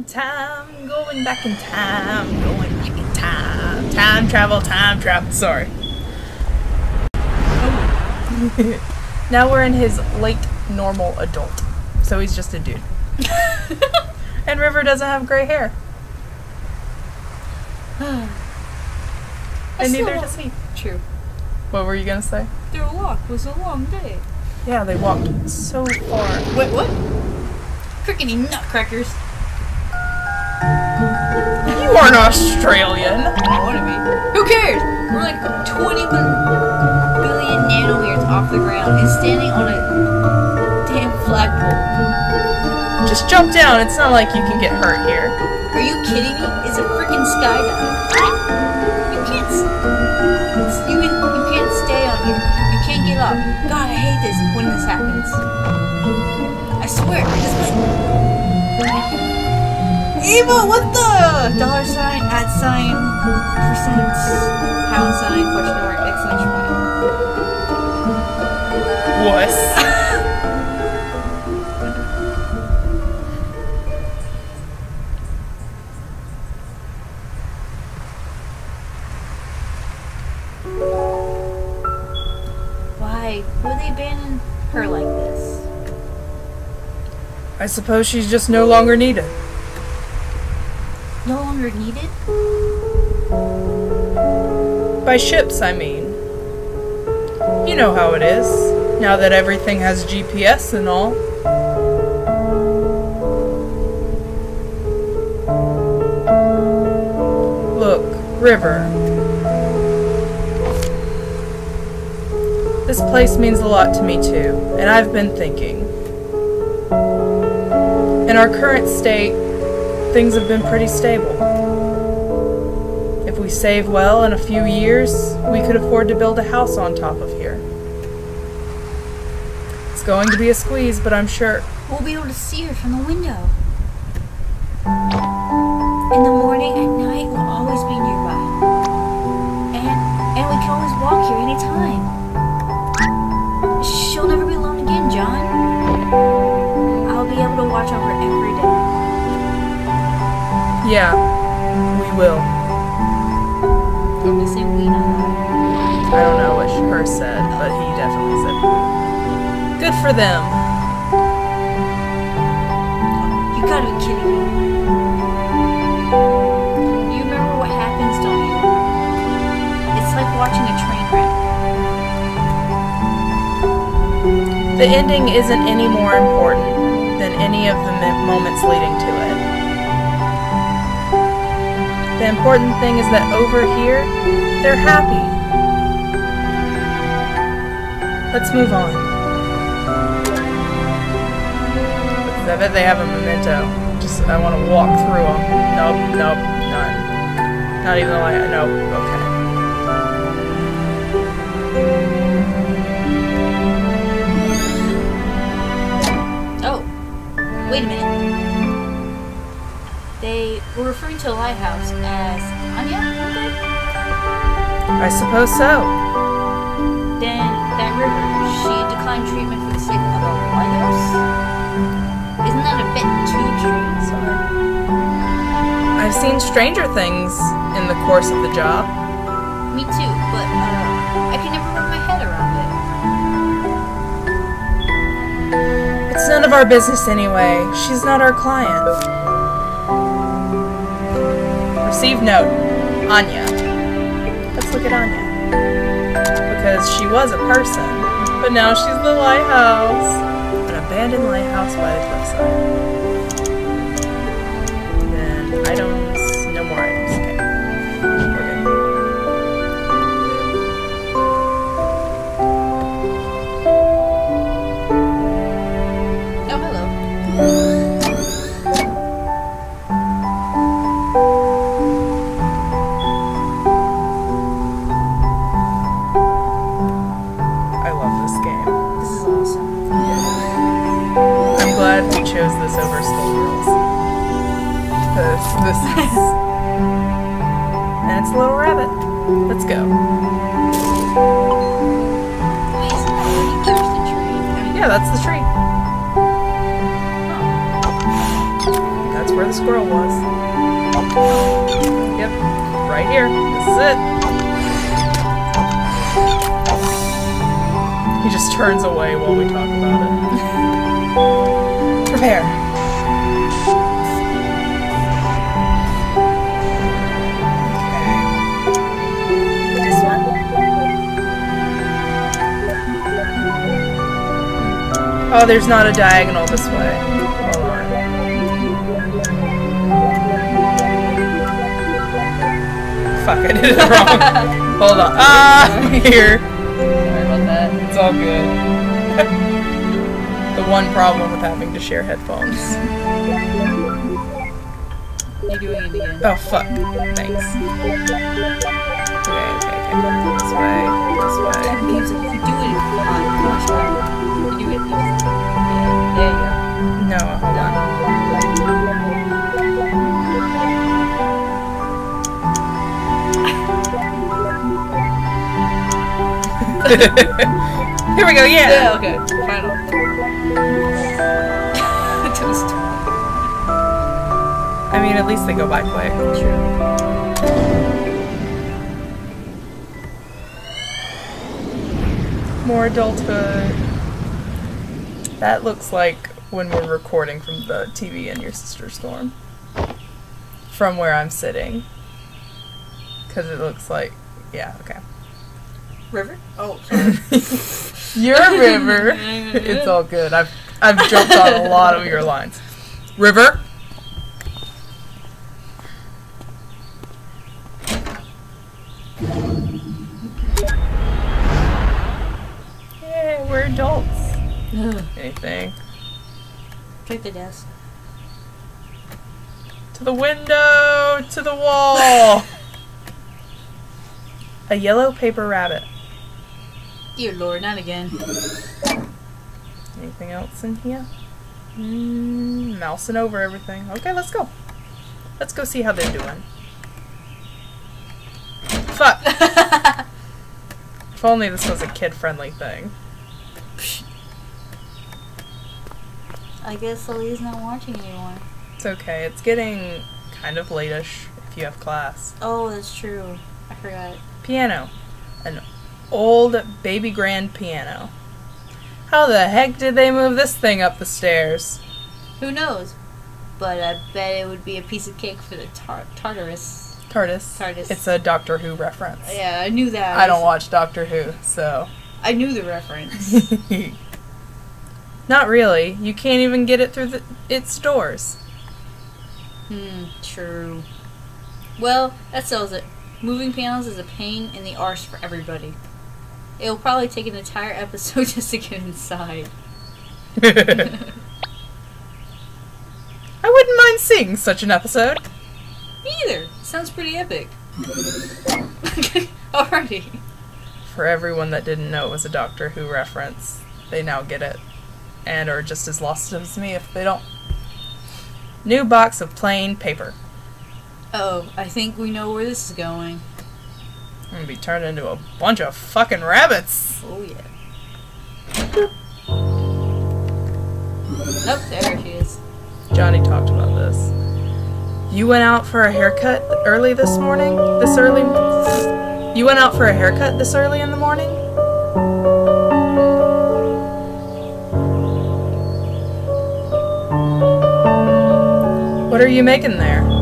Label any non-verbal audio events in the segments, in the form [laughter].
In time, going back in time, going back in time. Time travel, time travel. Sorry. [laughs] now we're in his late normal adult. So he's just a dude. [laughs] and River doesn't have gray hair. [sighs] and neither does he. True. What were you gonna say? Their walk was a long day. Yeah, they walked so far. Wait, what? Crickety nutcrackers. You aren't Australian. I wanna be. Who cares? We're like 20 bil- nanometers off the ground and standing on a damn flagpole. Just jump down. It's not like you can get hurt here. Are you kidding me? It's a freaking skydive. You can't. You, can, you can't stay on here. You can't get up. God, I hate this when this happens. I swear, this Eva, what the? Dollar sign, at sign, percent, pound sign, question mark, exclamation point. Wuss. [laughs] Why would they abandon her like this? I suppose she's just no longer needed. Needed? By ships, I mean. You know how it is, now that everything has GPS and all. Look, River. This place means a lot to me too, and I've been thinking. In our current state, things have been pretty stable. We save well in a few years, we could afford to build a house on top of here. It's going to be a squeeze, but I'm sure. We'll be able to see her from the window. In the morning, and night, we'll always be nearby. And and we can always walk here anytime. She'll never be alone again, John. I'll be able to watch over her every day. Yeah, we will. I don't know what her said, but he definitely said. Good for them. You gotta be kidding me. You remember what happens, don't you? It's like watching a train wreck. The ending isn't any more important than any of the moments leading to it. The important thing is that over here, they're happy. Let's move on. I bet they have a memento. Just, I want to walk through them. Nope, nope, none. Not even like, nope, okay. Oh, wait a minute. They were referring to a lighthouse as Anya? I suppose so. Then that river, she declined treatment for the sake of a lighthouse? Isn't that a bit too extreme? I've seen stranger things in the course of the job. Me too, but uh, I can never wrap my head around it. It's none of our business anyway. She's not our client. Receive note. Anya. Let's look at Anya. Because she was a person, but now she's the lighthouse. An abandoned lighthouse by the cliffside. Where the squirrel was. Yep, right here. This is it. He just turns away while we talk about it. [laughs] Prepare. Okay. This one? Oh, there's not a diagonal this way. Fuck, I did it wrong. [laughs] Hold on. Ah, here. Sorry about that. It's all good. [laughs] the one problem with having to share headphones. You're doing it again. Oh, fuck. Thanks. Okay, okay, okay. This way, this way. You do it. Come on. Come on, You do it. There you No, hold on. [laughs] Here we go, yeah! Yeah, okay. Final. [laughs] I mean, at least they go by quick. True. More adulthood. That looks like when we're recording from the TV in your sister's dorm. From where I'm sitting. Because it looks like. Yeah, okay. River? Oh, sorry. [laughs] You're a river. it's all good. I've I've jumped on a lot of your lines. River. Yeah, we're adults. [laughs] Anything. Take the desk. To the window, to the wall. [laughs] A yellow paper rabbit. Dear Lord, not again. Anything else in here? Mm, mousing over everything. Okay, let's go. Let's go see how they're doing. Fuck. [laughs] if only this was a kid-friendly thing. I guess Ali's not watching anymore. It's okay. It's getting kind of late-ish if you have class. Oh, that's true. I forgot. Piano. An old baby grand piano. How the heck did they move this thing up the stairs? Who knows? But I bet it would be a piece of cake for the tar- Tartarus. TARDIS. TARDIS. It's a Doctor Who reference. Yeah, I knew that. I don't watch Doctor Who, so. I knew the reference. [laughs] Not really. You can't even get it through the, its doors. hmm, true. Well, that sells it. Moving panels is a pain in the arse for everybody. It'll probably take an entire [laughs] episode just to get inside. [laughs] I wouldn't mind seeing such an episode. Me either. Sounds pretty epic. [laughs] Alrighty. For everyone that didn't know it was a Doctor Who reference, they now get it. And are just as lost as me if they don't. New box of plain paper. Oh, I think we know where this is going. I'm gonna be turned into a bunch of fucking rabbits. Oh yeah. Oh, there she is. Johnny talked about this. You went out for a haircut early this morning? This early? You went out for a haircut this early in the morning? What are you making there?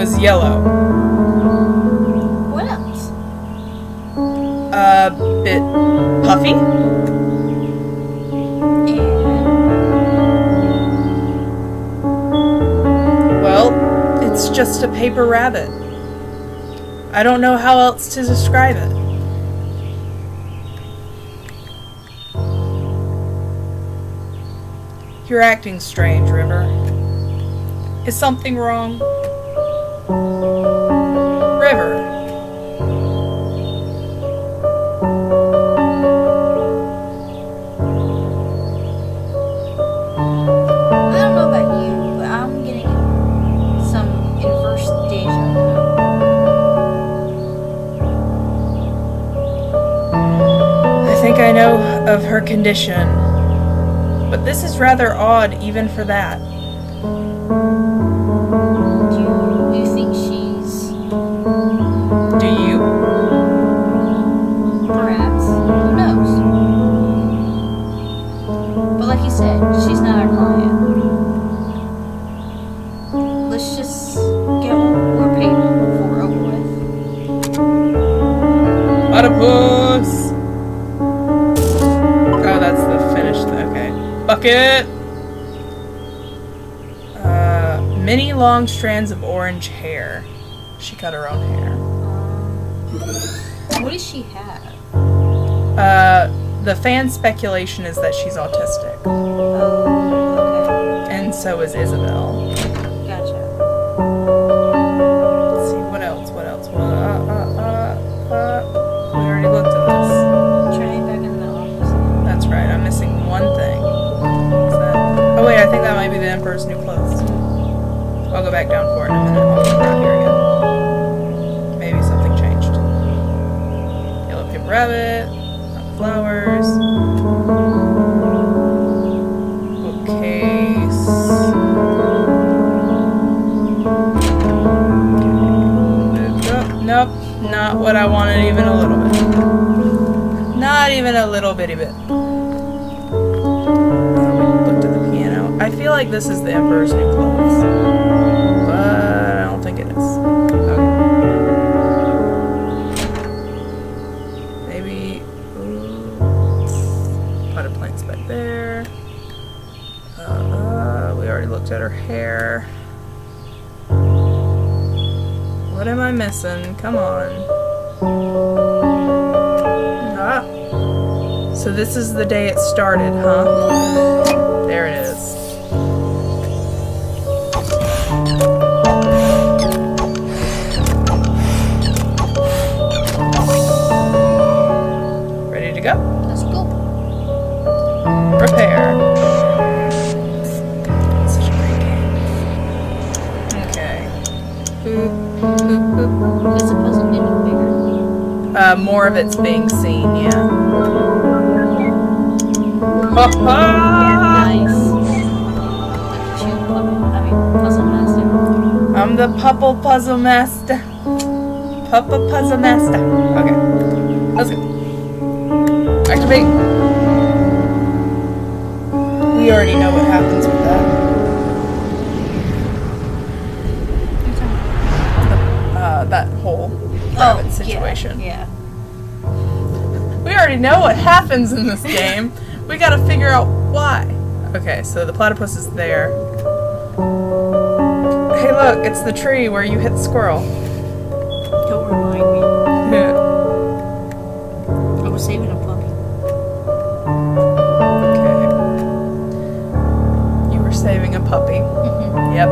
Was yellow. What else? A bit puffy? And Well, it's just a paper rabbit. I don't know how else to describe it. You're acting strange, River. Is something wrong? think I know of her condition, but this is rather odd even for that. Okay. Bucket! Uh, many long strands of orange hair. She cut her own hair. What does she have? Uh, the fan speculation is that she's autistic. Oh, And so is Isabel. Gotcha. Back down for it in a minute. I'll come around here again. Maybe something changed. Yellow paper rabbit, flowers. Bookcase. Nope, not what I wanted even a little bit. Not even a little bitty bit. I feel like this is the Emperor's New Clothes. Looked at her hair. What am I missing? Come on. Ah. So this is the day it started, huh? There it is. Ready to go? Let's go. Repair. Uh, more of it's being seen, yeah. Ha [laughs] ha! Nice. Look at you, pu- I mean, puzzle master. I'm the Pupple Puzzle Master. Puppa Puzzle Master. Okay. Let's go. Activate. We already know what happens with that. Uh, that whole rabbit situation. Oh, Yeah. We already know what happens in this game. we gotta figure out why. Okay, so the platypus is there. Hey, look, it's the tree where you hit the squirrel. Don't remind me. Yeah. I was saving a puppy. okay. You were saving a puppy. Mhm. Yep.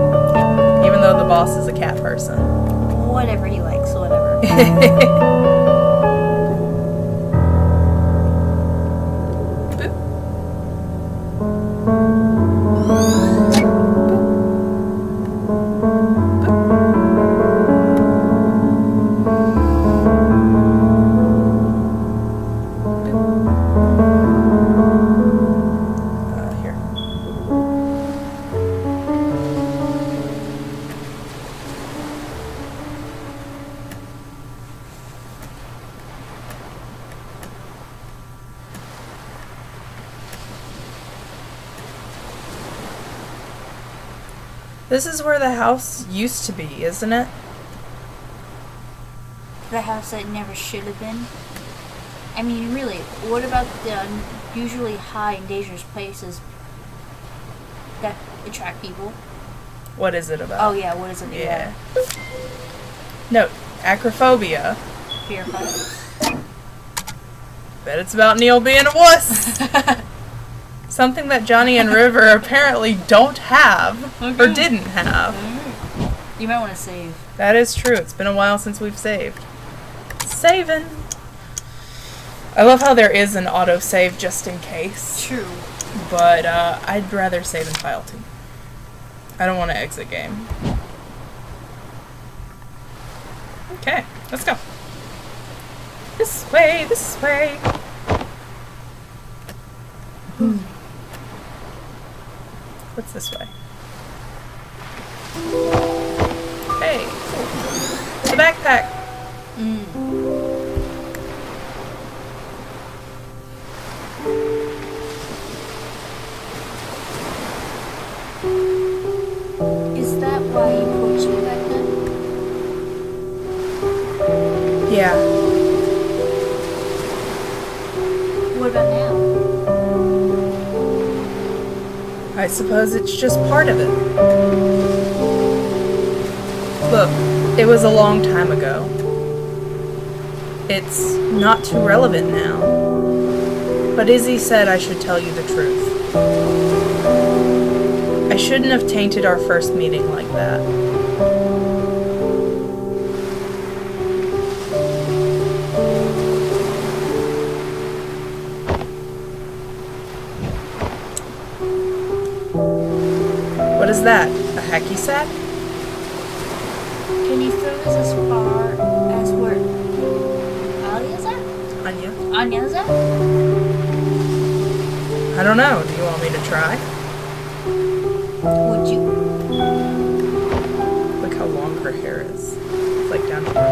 Even though the boss is a cat person. Whatever he likes, whatever. [laughs] This is where the house used to be, isn't it? The house that never should have been. I mean, really, what about the unusually high and dangerous places that attract people? What is it about? Oh yeah, what is it? About? Yeah. Note, acrophobia. Fear. Bet it's about Neil being a wuss. [laughs] Something that Johnny and River apparently don't have or didn't have. You might want to save. That is true. It's been a while since we've saved. Saving. I love how there is an auto save just in case, True. but uh, I'd rather save in file two. I don't want to exit game. Okay, let's go. This way, this way. What's this way? Hey. It's a backpack. Mm. Is that why you approached me back then? Yeah. I suppose it's just part of it. Look, it was a long time ago. It's not too relevant now. But Izzy said I should tell you the truth. I shouldn't have tainted our first meeting like that. What is that? A hacky sack? Can you throw this as far as where Alia's at? Anya? Anya's at? I don't know. Do you want me to try? Would you? Look how long her hair is. It's like down to her.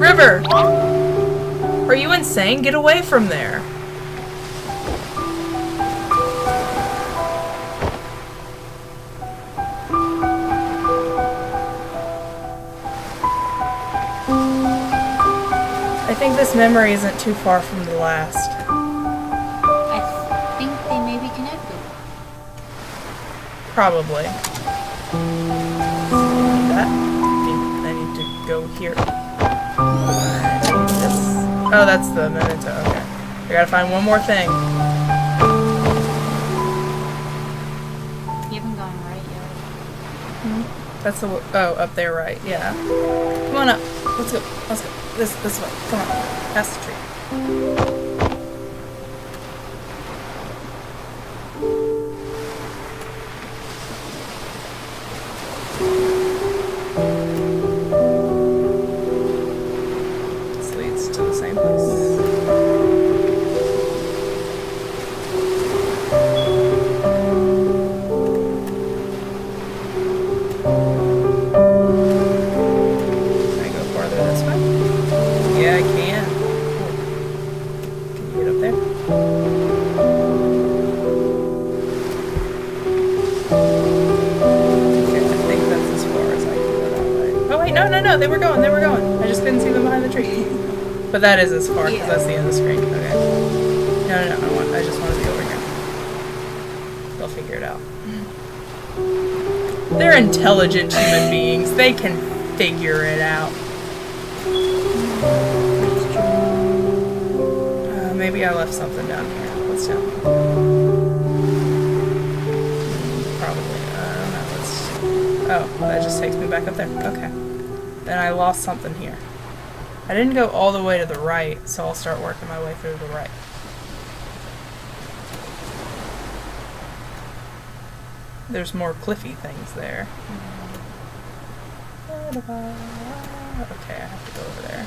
River! Are you insane? Get away from there. Think this memory isn't too far from the last. I think they may be connected. Probably. That. I need to go here. Oh, that's the memento. Okay. I gotta find one more thing. You haven't gone right yet. Hmm? That's the. w- Oh, up there, right? Yeah. Come on up. Let's go. This this way. Come on. Past the tree. Wait, no, no, no, they were going, they were going. I just couldn't see them behind the tree. [laughs] But that is as far, because Yeah. that's the end of the screen. Okay. No, no, no, I, want, I just want to be over here. They'll figure it out. Mm. They're intelligent human beings. They can figure it out. Uh, maybe I left something down here. What's down here? Probably. I don't know. Let's... Oh, that just takes me back up there. Okay. Then I lost something here. I didn't go all the way to the right, so I'll start working my way through the right. There's more cliffy things there. Okay, I have to go over there.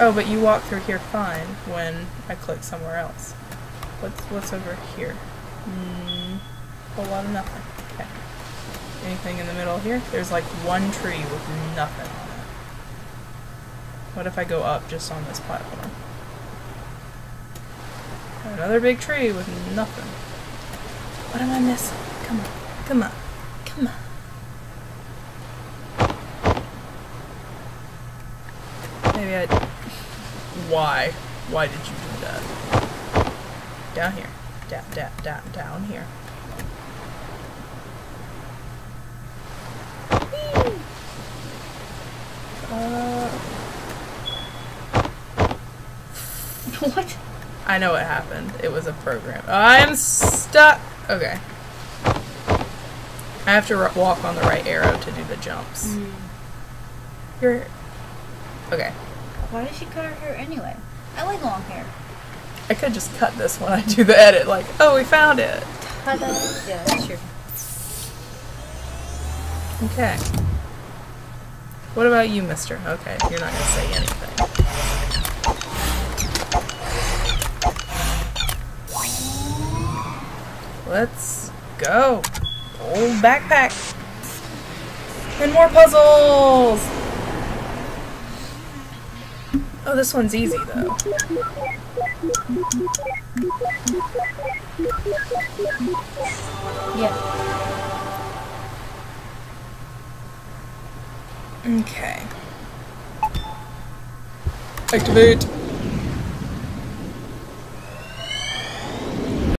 Oh, but you walk through here fine when I click somewhere else. What's what's over here? Hmm, a lot of nothing. Okay. Anything in the middle here? There's like one tree with nothing on it. What if I go up just on this platform? Another big tree with nothing. What am I missing? Come on. Come on. Come on. Maybe I. Why? Why did you do that? Down here. Down, down, down, down here. Uh, [laughs] what? I know what happened. It was a program. I am stuck. Okay. I have to walk on the right arrow to do the jumps. Mm. You're. Okay. Why did she cut her hair anyway? I like long hair. I could just cut this when I do the edit. Like, oh, we found it. Yeah, that's true. Okay. What about you, mister? Okay, you're not going to say anything. Let's go. Old backpack. And more puzzles! Oh, this one's easy, though. Yeah. Okay. Activate.